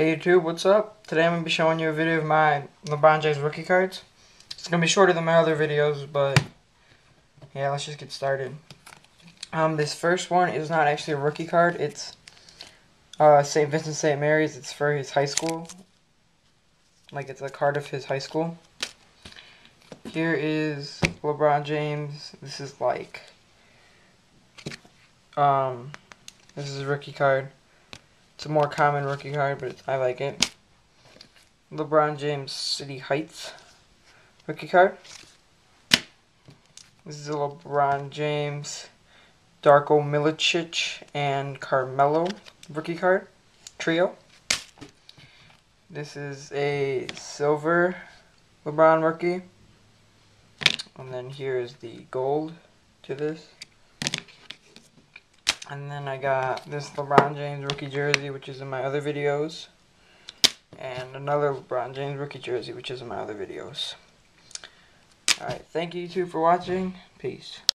Hey YouTube, what's up? Today I'm going to be showing you a video of my LeBron James rookie cards. It's going to be shorter than my other videos, but yeah, let's just get started. Um, this first one is not actually a rookie card. It's uh, St. Vincent St. Mary's. It's for his high school. Like it's a card of his high school. Here is LeBron James. This is like, um, this is a rookie card. It's a more common rookie card, but I like it. LeBron James City Heights rookie card. This is a LeBron James Darko Milicic and Carmelo rookie card trio. This is a silver LeBron rookie. And then here is the gold to this. And then I got this LeBron James rookie jersey, which is in my other videos. And another LeBron James rookie jersey, which is in my other videos. Alright, thank you YouTube for watching. Peace.